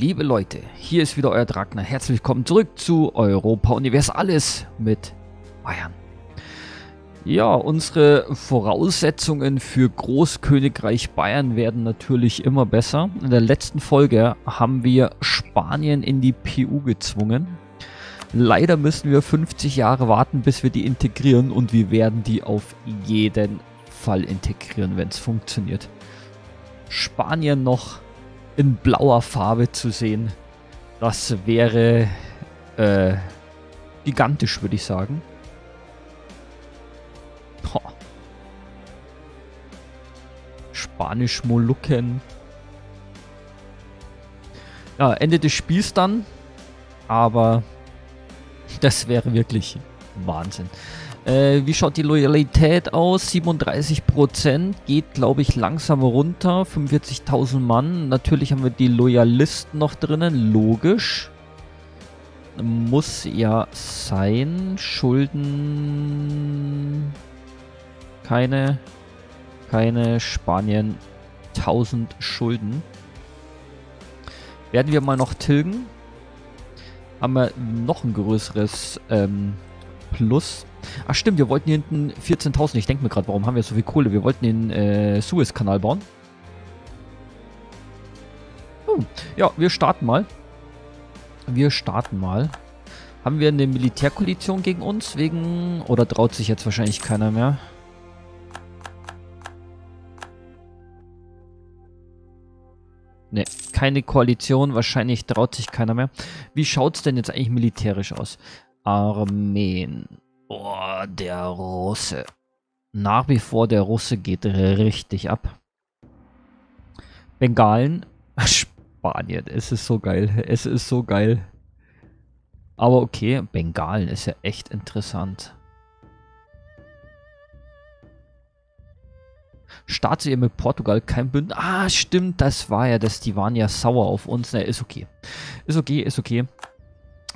Liebe Leute, hier ist wieder euer Dragner. Herzlich willkommen zurück zu Europa Universalis mit Bayern. Ja, unsere Voraussetzungen für Großkönigreich Bayern werden natürlich immer besser. In der letzten Folge haben wir Spanien in die PU gezwungen. Leider müssen wir 50 Jahre warten, bis wir die integrieren und wir werden die auf jeden Fall integrieren, wenn es funktioniert. Spanien noch in blauer Farbe zu sehen, das wäre äh, gigantisch, würde ich sagen. Boah. Spanisch-Molukken. Ja, Ende des Spiels dann. Aber das wäre wirklich Wahnsinn. Äh, wie schaut die Loyalität aus? 37% geht, glaube ich, langsam runter. 45.000 Mann. Natürlich haben wir die Loyalisten noch drinnen. Logisch. Muss ja sein. Schulden. Keine. Keine Spanien. 1000 Schulden. Werden wir mal noch tilgen. Haben wir noch ein größeres ähm, Plus. Ach stimmt, wir wollten hier hinten 14.000. Ich denke mir gerade, warum haben wir so viel Kohle? Wir wollten den äh, Suezkanal bauen. Hm. Ja, wir starten mal. Wir starten mal. Haben wir eine Militärkoalition gegen uns? Wegen... Oder traut sich jetzt wahrscheinlich keiner mehr? Ne, keine Koalition. Wahrscheinlich traut sich keiner mehr. Wie schaut es denn jetzt eigentlich militärisch aus? Armeen. Boah, der Russe. Nach wie vor der Russe geht richtig ab. Bengalen. Spanien. Es ist so geil. Es ist so geil. Aber okay, Bengalen ist ja echt interessant. Staatsehe mit Portugal, kein Bündnis. Ah, stimmt, das war ja das. Die waren ja sauer auf uns. Ne, ist okay. Ist okay, ist okay.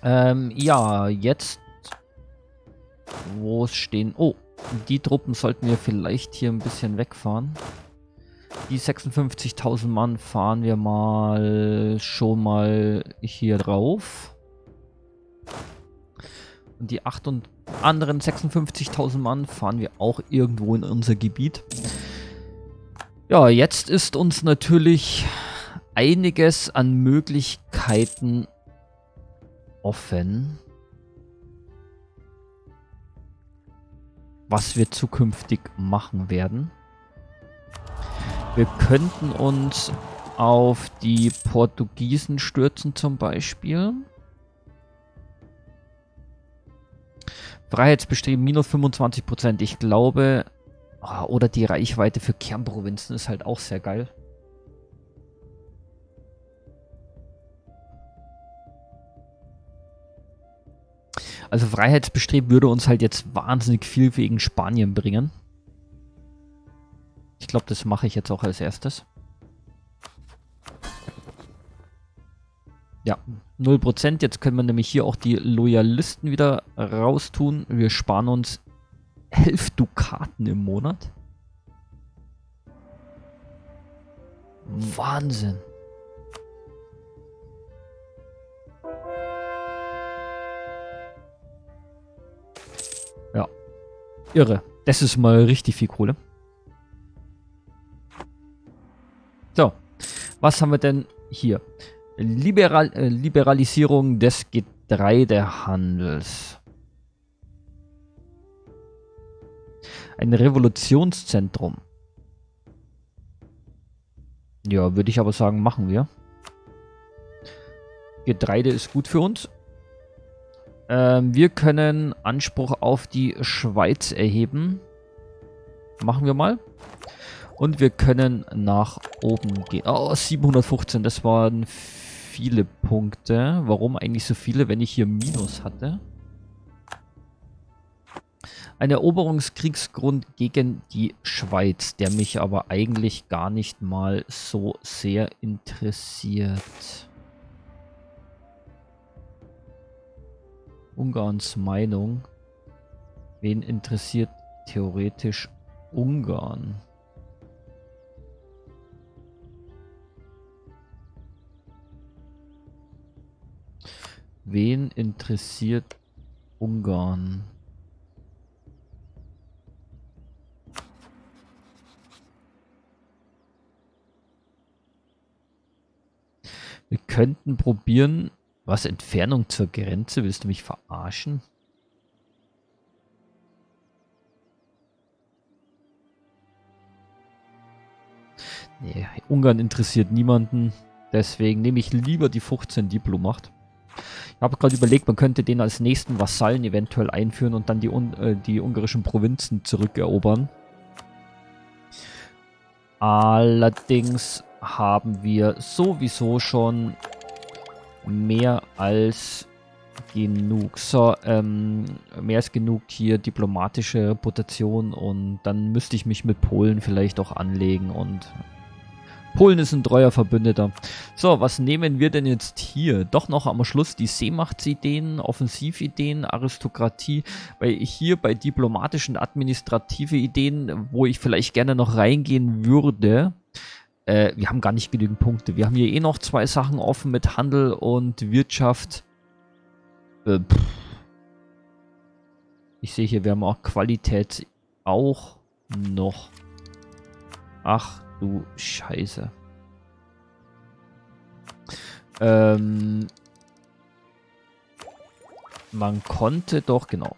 Ähm, ja, jetzt wo stehen... Oh, die Truppen sollten wir vielleicht hier ein bisschen wegfahren. Die 56.000 Mann fahren wir mal schon mal hier drauf. Und die 8 und anderen 56.000 Mann fahren wir auch irgendwo in unser Gebiet. Ja, jetzt ist uns natürlich einiges an Möglichkeiten offen. was wir zukünftig machen werden. Wir könnten uns auf die Portugiesen stürzen zum Beispiel. Freiheitsbestreben minus 25%. Ich glaube, ah, oder die Reichweite für Kernprovinzen ist halt auch sehr geil. Also Freiheitsbestreben würde uns halt jetzt wahnsinnig viel wegen Spanien bringen. Ich glaube, das mache ich jetzt auch als erstes. Ja, 0%. Jetzt können wir nämlich hier auch die Loyalisten wieder raustun. Wir sparen uns 11 Dukaten im Monat. Wahnsinn. Irre. Das ist mal richtig viel Kohle. So. Was haben wir denn hier? Liberal, äh, Liberalisierung des Getreidehandels. Ein Revolutionszentrum. Ja, würde ich aber sagen, machen wir. Getreide ist gut für uns. Ähm, wir können Anspruch auf die Schweiz erheben. Machen wir mal. Und wir können nach oben gehen. Oh, 715, das waren viele Punkte. Warum eigentlich so viele, wenn ich hier Minus hatte? Ein Eroberungskriegsgrund gegen die Schweiz, der mich aber eigentlich gar nicht mal so sehr interessiert. Ungarns Meinung. Wen interessiert theoretisch Ungarn? Wen interessiert Ungarn? Wir könnten probieren. Was? Entfernung zur Grenze? Willst du mich verarschen? Nee, Ungarn interessiert niemanden. Deswegen nehme ich lieber die 15 Diplomacht. Ich habe gerade überlegt, man könnte den als nächsten Vasallen eventuell einführen und dann die, äh, die ungarischen Provinzen zurückerobern. Allerdings haben wir sowieso schon mehr als genug. So, ähm, mehr als genug hier diplomatische Reputation und dann müsste ich mich mit Polen vielleicht auch anlegen und Polen ist ein treuer Verbündeter. So, was nehmen wir denn jetzt hier? Doch noch am Schluss die Seemachtsideen, Offensivideen, Aristokratie. Weil hier bei diplomatischen, administrative Ideen, wo ich vielleicht gerne noch reingehen würde, äh, wir haben gar nicht genügend Punkte. Wir haben hier eh noch zwei Sachen offen mit Handel und Wirtschaft. Äh, ich sehe hier, wir haben auch Qualität auch noch. Ach, du Scheiße. Ähm, man konnte doch, genau.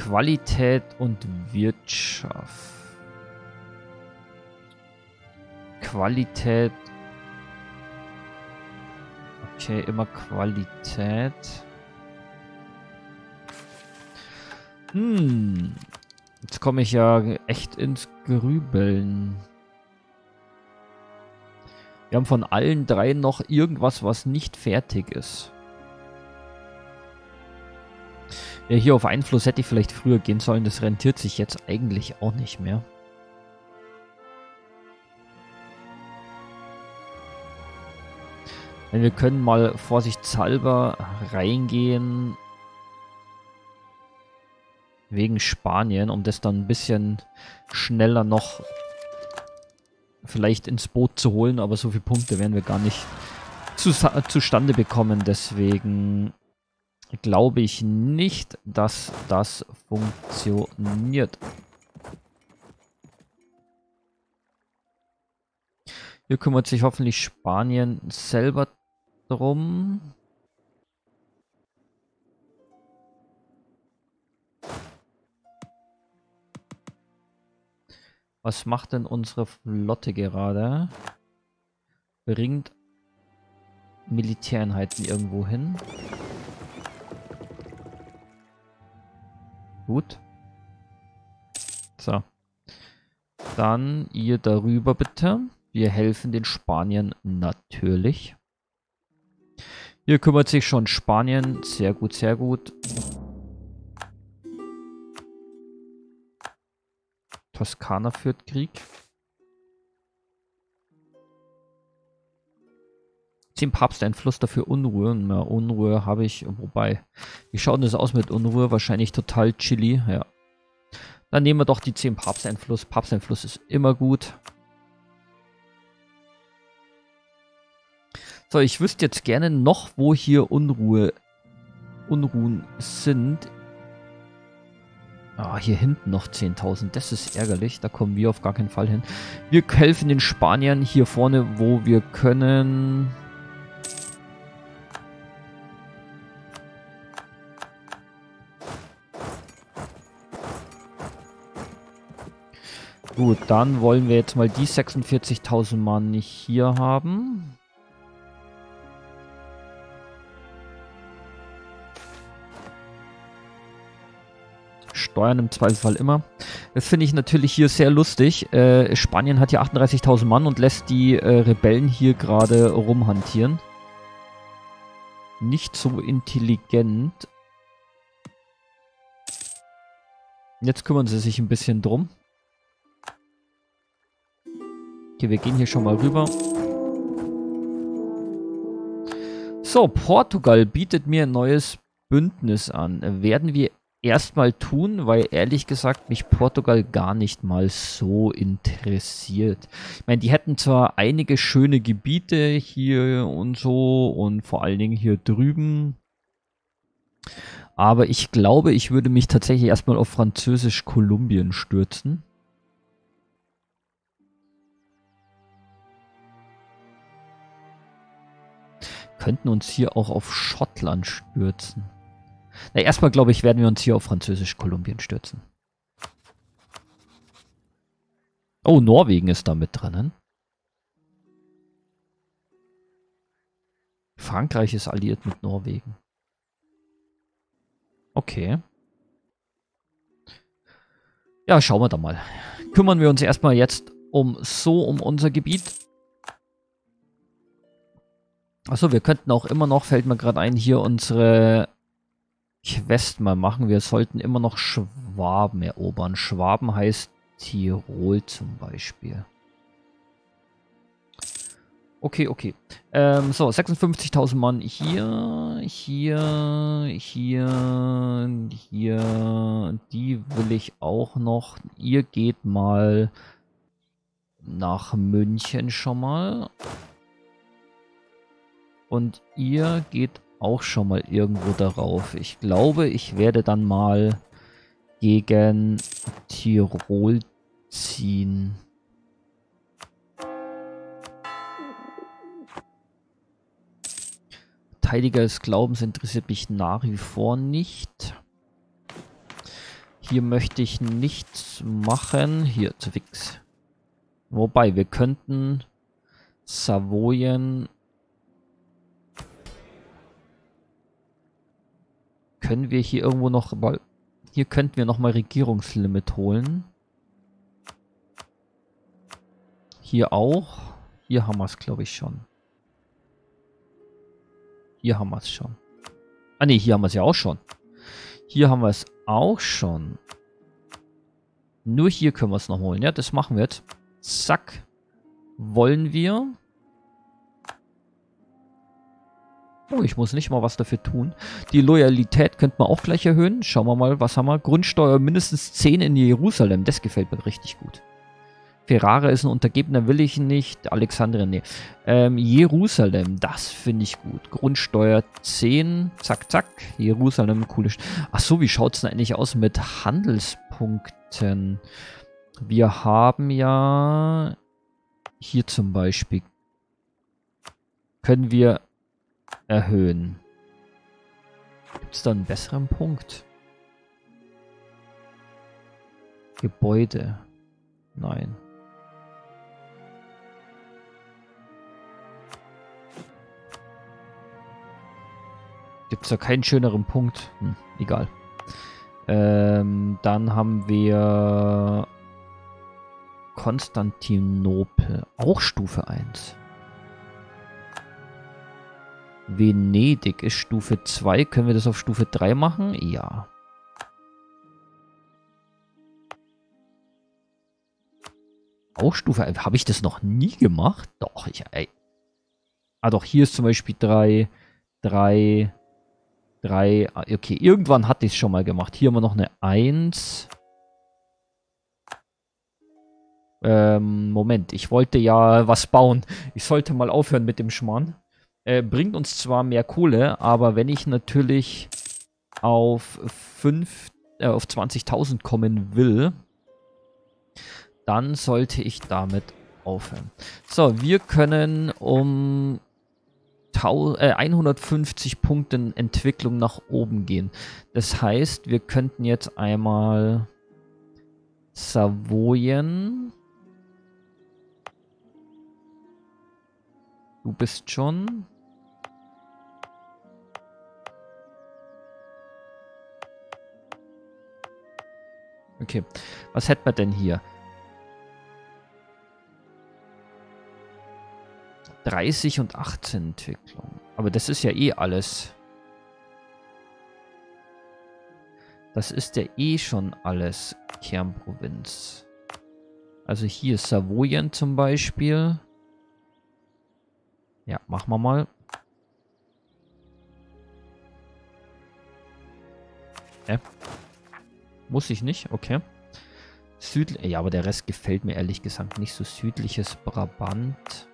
Qualität und Wirtschaft. Qualität. Okay, immer Qualität. Hm. Jetzt komme ich ja echt ins Grübeln. Wir haben von allen drei noch irgendwas, was nicht fertig ist. Ja, hier auf Einfluss hätte ich vielleicht früher gehen sollen. Das rentiert sich jetzt eigentlich auch nicht mehr. Wir können mal vorsichtshalber reingehen Wegen Spanien, um das dann ein bisschen schneller noch vielleicht ins Boot zu holen. Aber so viele Punkte werden wir gar nicht zu, zustande bekommen. Deswegen glaube ich nicht, dass das funktioniert. Hier kümmert sich hoffentlich Spanien selber drum. Was macht denn unsere Flotte gerade? Bringt Militäreinheiten irgendwo hin. Gut. So. Dann ihr darüber bitte. Wir helfen den Spaniern natürlich. Hier kümmert sich schon Spanien. Sehr gut, sehr gut. Toskana führt Krieg. Zehn Papsteinfluss dafür Unruhe. Na, Unruhe habe ich, wobei, wie schaut das aus mit Unruhe? Wahrscheinlich total chilly, ja. Dann nehmen wir doch die 10 Papsteinfluss. Papsteinfluss ist immer gut. So, ich wüsste jetzt gerne noch, wo hier Unruhe, Unruhen sind. Ah, hier hinten noch 10.000. Das ist ärgerlich. Da kommen wir auf gar keinen Fall hin. Wir helfen den Spaniern hier vorne, wo wir können. Gut, dann wollen wir jetzt mal die 46.000 Mann nicht hier haben. Steuern im Zweifelsfall immer. Das finde ich natürlich hier sehr lustig. Äh, Spanien hat hier 38.000 Mann und lässt die äh, Rebellen hier gerade rumhantieren. Nicht so intelligent. Jetzt kümmern sie sich ein bisschen drum. Okay, wir gehen hier schon mal rüber. So, Portugal bietet mir ein neues Bündnis an. Werden wir erstmal tun, weil ehrlich gesagt mich Portugal gar nicht mal so interessiert. Ich meine, die hätten zwar einige schöne Gebiete hier und so und vor allen Dingen hier drüben, aber ich glaube, ich würde mich tatsächlich erstmal auf Französisch-Kolumbien stürzen. Könnten uns hier auch auf Schottland stürzen. Na, erstmal glaube ich, werden wir uns hier auf Französisch-Kolumbien stürzen. Oh, Norwegen ist da mit drinnen. Frankreich ist alliiert mit Norwegen. Okay. Ja, schauen wir da mal. Kümmern wir uns erstmal jetzt um so um unser Gebiet. Achso, wir könnten auch immer noch, fällt mir gerade ein, hier unsere Quest mal machen. Wir sollten immer noch Schwaben erobern. Schwaben heißt Tirol zum Beispiel. Okay, okay. Ähm, so, 56.000 Mann hier, hier, hier, hier. Die will ich auch noch. Ihr geht mal nach München schon mal. Und ihr geht auch schon mal irgendwo darauf. Ich glaube, ich werde dann mal gegen Tirol ziehen. Verteidiger des Glaubens interessiert mich nach wie vor nicht. Hier möchte ich nichts machen. Hier, zu fix. Wobei, wir könnten Savoyen Können wir hier irgendwo noch mal... Hier könnten wir nochmal Regierungslimit holen. Hier auch. Hier haben wir es, glaube ich, schon. Hier haben wir es schon. Ah ne, hier haben wir es ja auch schon. Hier haben wir es auch schon. Nur hier können wir es noch holen. Ja, das machen wir jetzt. Zack. Wollen wir. Oh, ich muss nicht mal was dafür tun. Die Loyalität könnte man auch gleich erhöhen. Schauen wir mal, was haben wir? Grundsteuer mindestens 10 in Jerusalem. Das gefällt mir richtig gut. Ferrara ist ein Untergebener, will ich nicht. Alexandria, nee. Ähm, Jerusalem, das finde ich gut. Grundsteuer 10, zack, zack. Jerusalem, coole... St Ach so, wie schaut es denn eigentlich aus mit Handelspunkten? Wir haben ja... Hier zum Beispiel können wir erhöhen. Gibt es da einen besseren Punkt? Gebäude. Nein. Gibt es da keinen schöneren Punkt? Hm, egal. Ähm, dann haben wir Konstantinopel. Auch Stufe 1. Venedig ist Stufe 2. Können wir das auf Stufe 3 machen? Ja. Auch Stufe 1. Habe ich das noch nie gemacht? Doch, ich... Ey. Ah doch, hier ist zum Beispiel 3, 3, 3. Okay, irgendwann hatte ich es schon mal gemacht. Hier haben wir noch eine 1. Ähm, Moment, ich wollte ja was bauen. Ich sollte mal aufhören mit dem Schmarrn. Äh, bringt uns zwar mehr Kohle, aber wenn ich natürlich auf 5, äh, auf 20.000 kommen will, dann sollte ich damit aufhören. So, wir können um 150 äh, Punkten Entwicklung nach oben gehen. Das heißt, wir könnten jetzt einmal Savoyen Du bist schon. Okay, was hätten wir denn hier? 30 und 18 Entwicklung. Aber das ist ja eh alles. Das ist ja eh schon alles Kernprovinz. Also hier Savoyen zum Beispiel. Ja, machen wir mal. Ja. Muss ich nicht, okay. Südlich, ja, aber der Rest gefällt mir ehrlich gesagt nicht so. Südliches Brabant.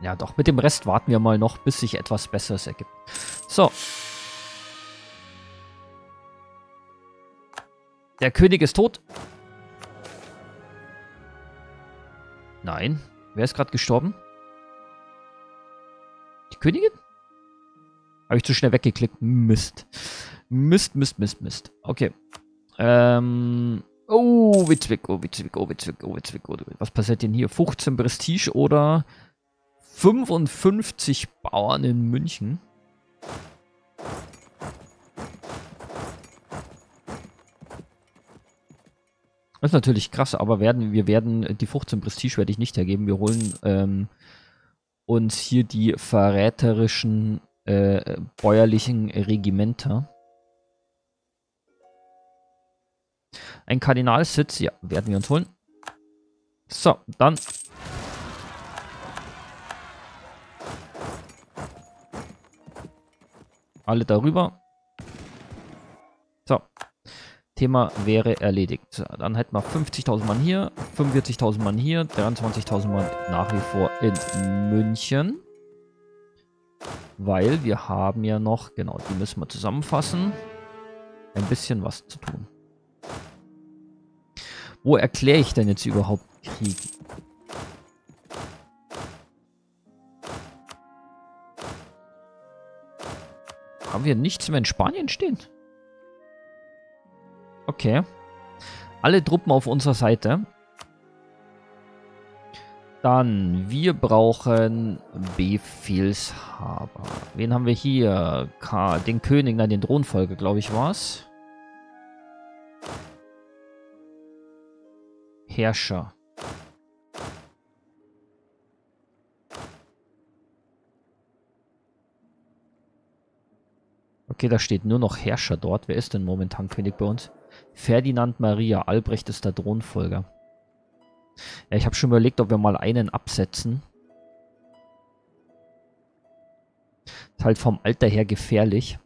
Ja, doch, mit dem Rest warten wir mal noch, bis sich etwas Besseres ergibt. So. Der König ist tot. Nein. Wer ist gerade gestorben? Die Königin? Habe ich zu schnell weggeklickt. Mist. Mist, Mist, Mist, Mist. Okay. Ähm. Oh, Witzwick, oh, Witzwick, oh, Witzwick, oh, Witzwick. Oh, was passiert denn hier? 15 Prestige oder 55 Bauern in München? Das ist natürlich krass, aber werden, wir werden, die 15 Prestige werde ich nicht hergeben. Wir holen ähm, uns hier die verräterischen äh, bäuerlichen Regimenter. Ein Kardinalsitz, ja, werden wir uns holen. So, dann. Alle darüber. So. Thema wäre erledigt. Dann hätten wir 50.000 Mann hier, 45.000 Mann hier, 23.000 Mann nach wie vor in München. Weil wir haben ja noch, genau, die müssen wir zusammenfassen, ein bisschen was zu tun. Wo erkläre ich denn jetzt überhaupt Krieg? Haben wir nichts mehr in Spanien stehen? Okay. Alle Truppen auf unserer Seite. Dann, wir brauchen Befehlshaber. Wen haben wir hier? K den König, nein, den Thronfolger, glaube ich, war's. Herrscher. Okay, da steht nur noch Herrscher dort. Wer ist denn momentan König bei uns? Ferdinand Maria. Albrecht ist der Thronfolger. Ja, ich habe schon überlegt, ob wir mal einen absetzen. Ist halt vom Alter her gefährlich.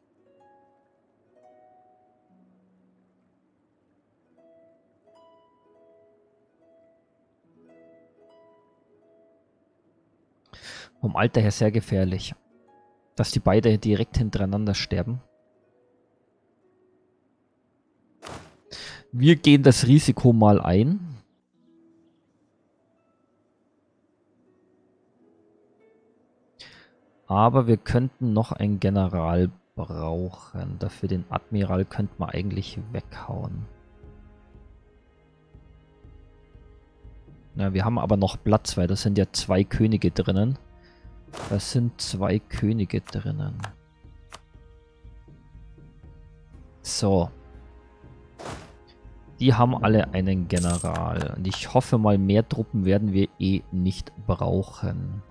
Vom Alter her sehr gefährlich. Dass die beide direkt hintereinander sterben. Wir gehen das Risiko mal ein. Aber wir könnten noch einen General brauchen. Dafür den Admiral könnte man eigentlich weghauen. Ja, wir haben aber noch Platz, weil da sind ja zwei Könige drinnen. Da sind zwei Könige drinnen. So. Die haben alle einen General. Und ich hoffe mal, mehr Truppen werden wir eh nicht brauchen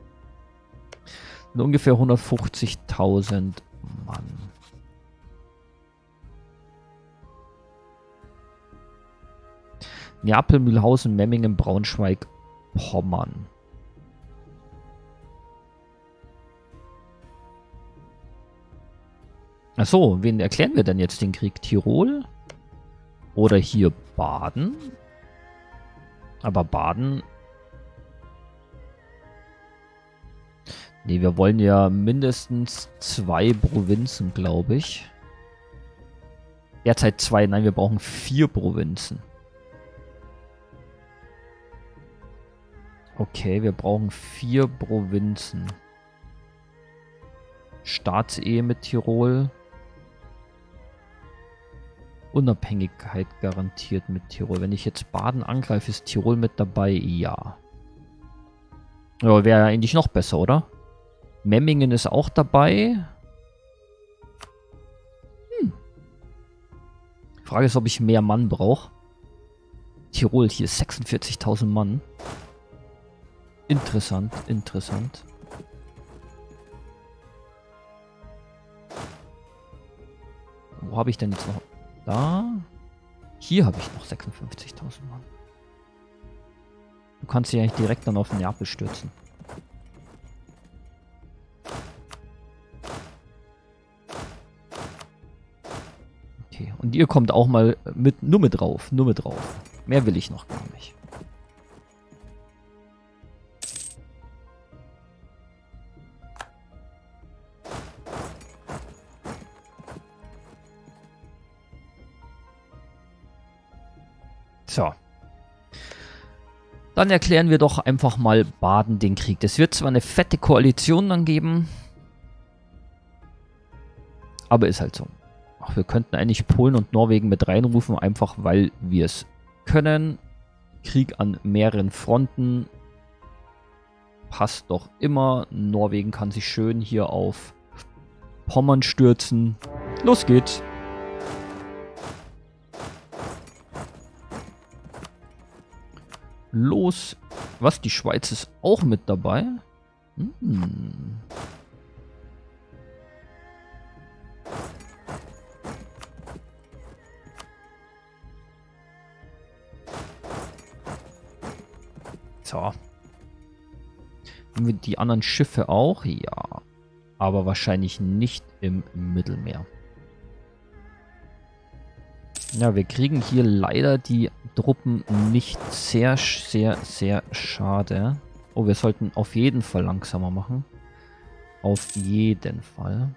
sind ungefähr 150.000 Mann. Neapel, Mühlhausen, Memmingen, Braunschweig, Pommern. Achso, wen erklären wir denn jetzt den Krieg? Tirol? Oder hier Baden? Aber Baden Ne, wir wollen ja mindestens zwei Provinzen, glaube ich. Derzeit zwei, nein, wir brauchen vier Provinzen. Okay, wir brauchen vier Provinzen. Staatsehe mit Tirol. Unabhängigkeit garantiert mit Tirol. Wenn ich jetzt Baden angreife, ist Tirol mit dabei? Ja. Aber wäre eigentlich noch besser, oder? Memmingen ist auch dabei. Hm. Frage ist, ob ich mehr Mann brauche. Tirol, hier 46.000 Mann. Interessant, interessant. Wo habe ich denn jetzt noch? Da. Hier habe ich noch 56.000 Mann. Du kannst dich eigentlich direkt dann auf Neapel stürzen. Und ihr kommt auch mal mit, nur mit drauf, nur mit drauf. Mehr will ich noch gar nicht. So. Dann erklären wir doch einfach mal Baden den Krieg. Es wird zwar eine fette Koalition dann geben, aber ist halt so. Ach, wir könnten eigentlich Polen und Norwegen mit reinrufen, einfach weil wir es können. Krieg an mehreren Fronten passt doch immer. Norwegen kann sich schön hier auf Pommern stürzen. Los geht's. los. Was, die Schweiz ist auch mit dabei? Hm. So. Haben wir die anderen Schiffe auch? Ja. Aber wahrscheinlich nicht im Mittelmeer. Ja, wir kriegen hier leider die Truppen nicht sehr, sehr, sehr schade. Oh, wir sollten auf jeden Fall langsamer machen. Auf jeden Fall.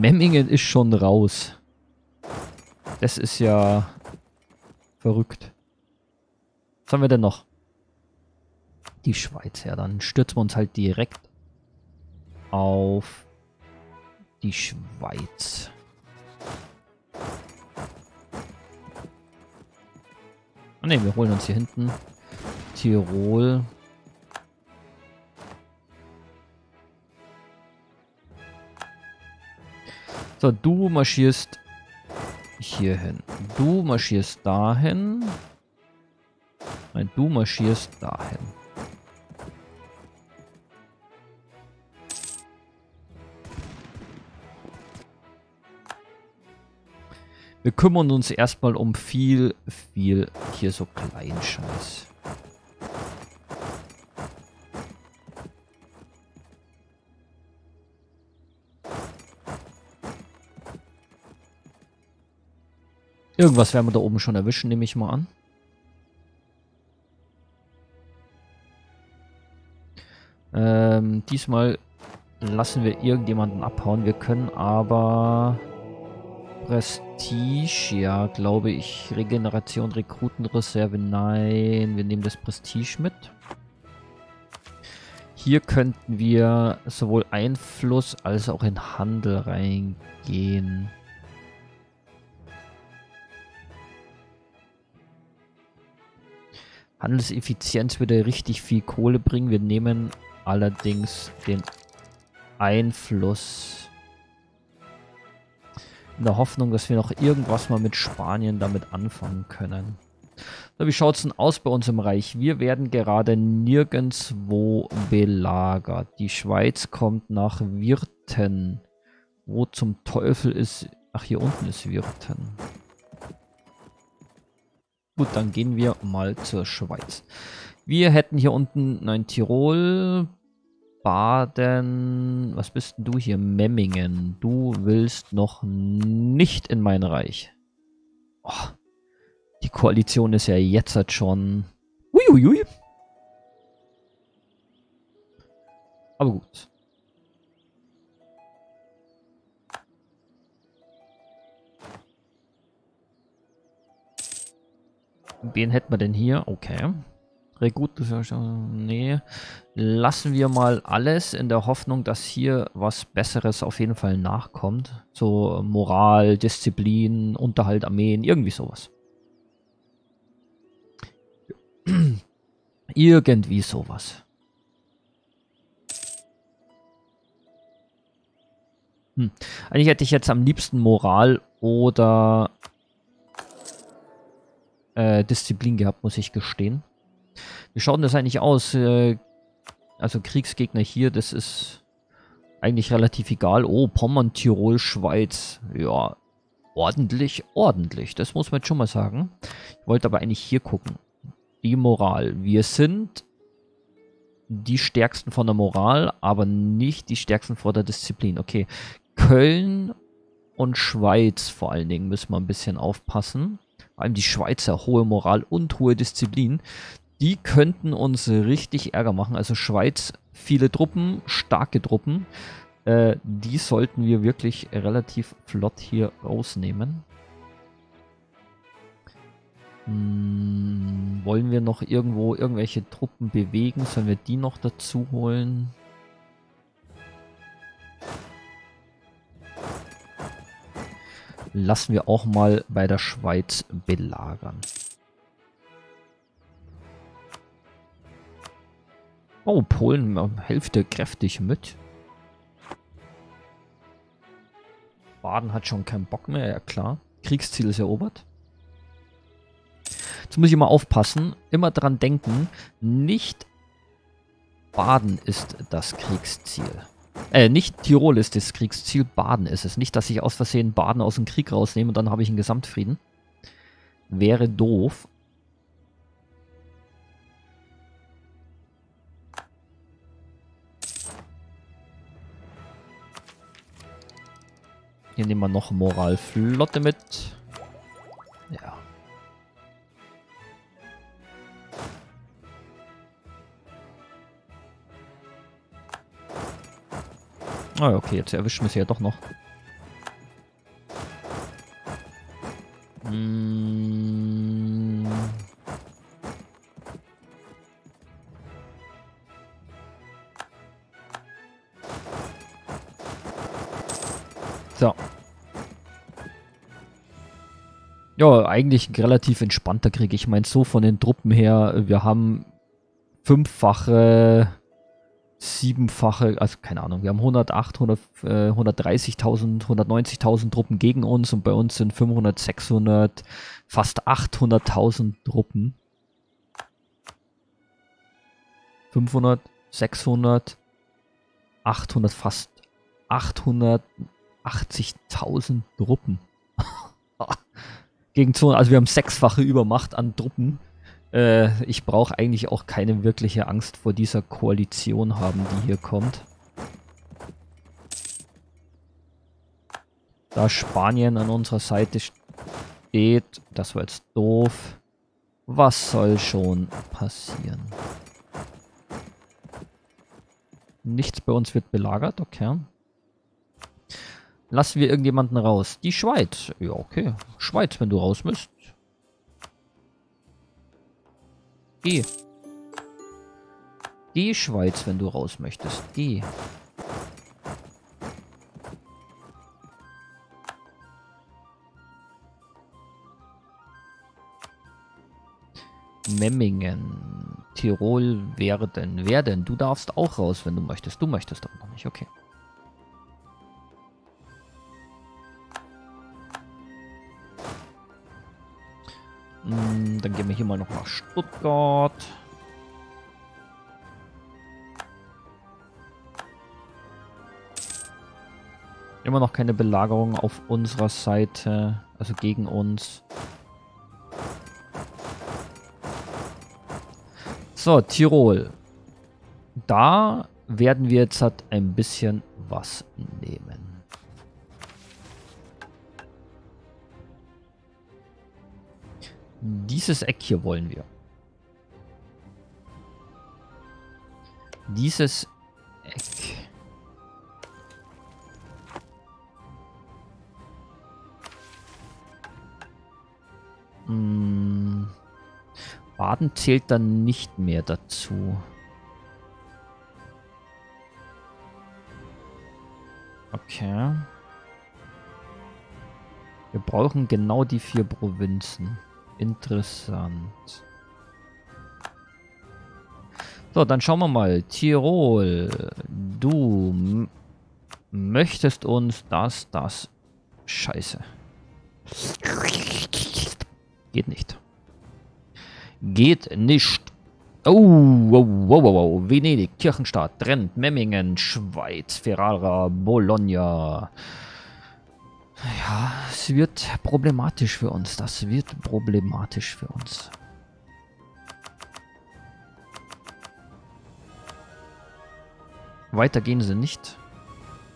Memmingen ist schon raus. Das ist ja verrückt. Was haben wir denn noch? Die Schweiz, ja, dann stürzen wir uns halt direkt auf die Schweiz. Ne, wir holen uns hier hinten Tirol. So, du marschierst hier hin. Du marschierst dahin. Nein, du marschierst dahin. Wir kümmern uns erstmal um viel, viel hier so Kleinscheiß. Irgendwas werden wir da oben schon erwischen, nehme ich mal an. Ähm, diesmal lassen wir irgendjemanden abhauen. Wir können aber... Prestige, ja, glaube ich. Regeneration, Rekrutenreserve, nein. Wir nehmen das Prestige mit. Hier könnten wir sowohl Einfluss als auch in Handel reingehen. Handelseffizienz würde richtig viel Kohle bringen. Wir nehmen allerdings den Einfluss. In der Hoffnung, dass wir noch irgendwas mal mit Spanien damit anfangen können. So, wie schaut es denn aus bei uns im Reich? Wir werden gerade nirgendwo belagert. Die Schweiz kommt nach Wirten. Wo zum Teufel ist... Ach, hier unten ist Wirten. Gut, dann gehen wir mal zur Schweiz. Wir hätten hier unten, nein, Tirol, Baden, was bist denn du hier? Memmingen. Du willst noch nicht in mein Reich. Oh, die Koalition ist ja jetzt halt schon... Uiuiui. Aber gut. Wen hätten wir denn hier? Okay. Regut, nee. Lassen wir mal alles in der Hoffnung, dass hier was Besseres auf jeden Fall nachkommt. So Moral, Disziplin, Unterhalt, Armeen, irgendwie sowas. irgendwie sowas. Hm. Eigentlich hätte ich jetzt am liebsten Moral oder äh, Disziplin gehabt, muss ich gestehen. Wie schaut denn das eigentlich aus? Äh, also Kriegsgegner hier, das ist eigentlich relativ egal. Oh, Pommern, Tirol, Schweiz. Ja, ordentlich, ordentlich. Das muss man jetzt schon mal sagen. Ich wollte aber eigentlich hier gucken. Die Moral. Wir sind die stärksten von der Moral, aber nicht die stärksten von der Disziplin. Okay, Köln und Schweiz vor allen Dingen müssen wir ein bisschen aufpassen. Allem die Schweizer, hohe Moral und hohe Disziplin. Die könnten uns richtig Ärger machen. Also Schweiz, viele Truppen, starke Truppen. Äh, die sollten wir wirklich relativ flott hier rausnehmen. Hm, wollen wir noch irgendwo irgendwelche Truppen bewegen? Sollen wir die noch dazu holen? Lassen wir auch mal bei der Schweiz belagern. Oh, Polen Hälfte kräftig mit. Baden hat schon keinen Bock mehr, ja klar. Kriegsziel ist erobert. Jetzt muss ich immer aufpassen, immer dran denken, nicht Baden ist das Kriegsziel. Äh, nicht Tirol ist das Kriegsziel, Baden ist es. Nicht, dass ich aus Versehen Baden aus dem Krieg rausnehme und dann habe ich einen Gesamtfrieden. Wäre doof. Hier nehmen wir noch Moralflotte mit. Ja. Ah, okay, jetzt erwischen wir sie ja doch noch. Hm. So. Ja, eigentlich relativ entspannter Krieg. Ich meine, so von den Truppen her, wir haben fünffache siebenfache, also keine Ahnung, wir haben 108, 100, äh, 130.000, 190.000 Truppen gegen uns und bei uns sind 500, 600, fast 800.000 Truppen. 500, 600, 800, fast 880.000 Truppen. gegen so, also wir haben sechsfache Übermacht an Truppen äh, ich brauche eigentlich auch keine wirkliche Angst vor dieser Koalition haben, die hier kommt. Da Spanien an unserer Seite steht, das war jetzt doof. Was soll schon passieren? Nichts bei uns wird belagert, okay. Lassen wir irgendjemanden raus. Die Schweiz. Ja, okay. Schweiz, wenn du raus müsst. Geh. Geh, Schweiz, wenn du raus möchtest. Geh. Memmingen. Tirol werden. Werden. Du darfst auch raus, wenn du möchtest. Du möchtest aber noch nicht. Okay. Hm, dann gehen wir hier mal noch nach Stuttgart. Immer noch keine Belagerung auf unserer Seite, also gegen uns. So, Tirol. Da werden wir jetzt halt ein bisschen was nehmen. Dieses Eck hier wollen wir. Dieses Eck. Hm. Baden zählt dann nicht mehr dazu. Okay. Wir brauchen genau die vier Provinzen. Interessant. So, dann schauen wir mal. Tirol, du möchtest uns das, das... Scheiße. Geht nicht. Geht nicht. Oh, wow, wow, wow, wow. Venedig, Kirchenstadt, Trent, Memmingen, Schweiz, Ferrara, Bologna. Ja, es wird problematisch für uns. Das wird problematisch für uns. Weiter gehen sie nicht.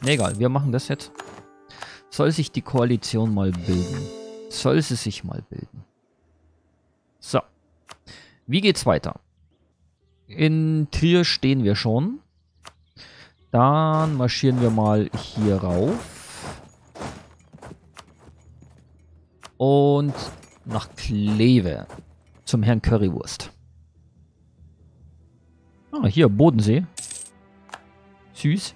Egal, wir machen das jetzt. Soll sich die Koalition mal bilden. Soll sie sich mal bilden. So. Wie geht's weiter? In Trier stehen wir schon. Dann marschieren wir mal hier rauf. Und nach Kleve. Zum Herrn Currywurst. Ah, hier, Bodensee. Süß.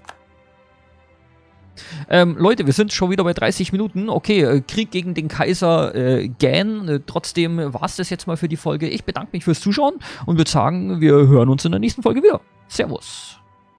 Ähm, Leute, wir sind schon wieder bei 30 Minuten. Okay, äh, Krieg gegen den Kaiser äh, Gan. Äh, trotzdem war es das jetzt mal für die Folge. Ich bedanke mich fürs Zuschauen und würde sagen, wir hören uns in der nächsten Folge wieder. Servus.